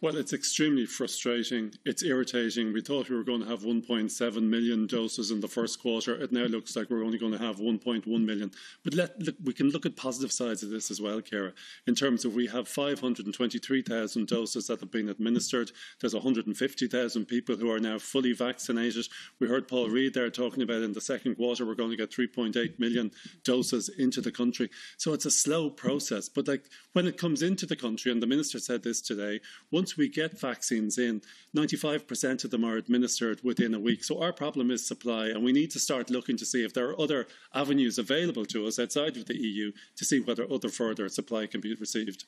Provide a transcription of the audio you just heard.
Well, it's extremely frustrating. It's irritating. We thought we were going to have 1.7 million doses in the first quarter. It now looks like we're only going to have 1.1 million. But let, look, we can look at positive sides of this as well, Kara, in terms of we have 523,000 doses that have been administered. There's 150,000 people who are now fully vaccinated. We heard Paul Reid there talking about in the second quarter we're going to get 3.8 million doses into the country. So it's a slow process. But like when it comes into the country, and the minister said this today, once once we get vaccines in, 95% of them are administered within a week. So our problem is supply, and we need to start looking to see if there are other avenues available to us outside of the EU to see whether other further supply can be received.